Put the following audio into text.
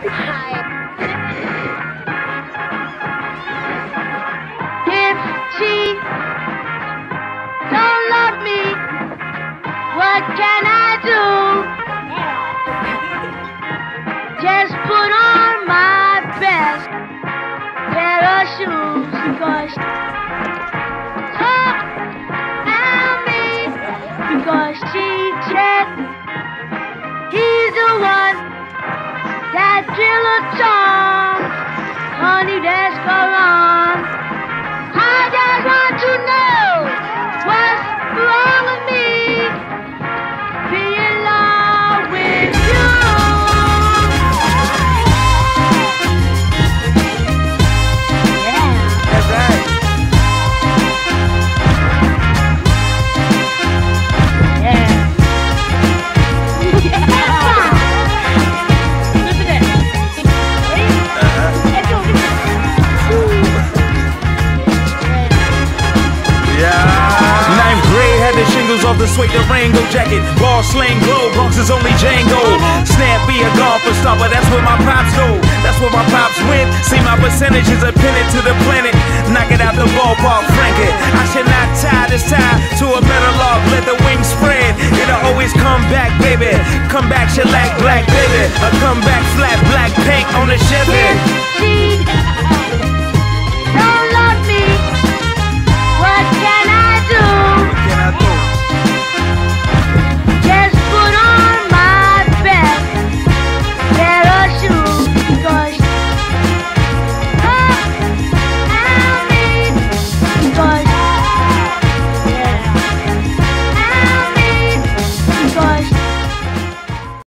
If she don't love me, what can I do? Just put on my best pair of shoes because Tom, honey, that's gone. I just want to know grade had the suede Durango jacket. Ball sling glow, Bronx is only Django. Snappy a golfer but that's where my pops go. That's where my pops went. See my percentages are pinned to the planet. Knock it out the ballpark, frank it. I should not tie this tie to a better log. Let the wings spread. It'll always come back, baby. Come back, shellac, black, baby. A come back, flat, black paint on the Chevy.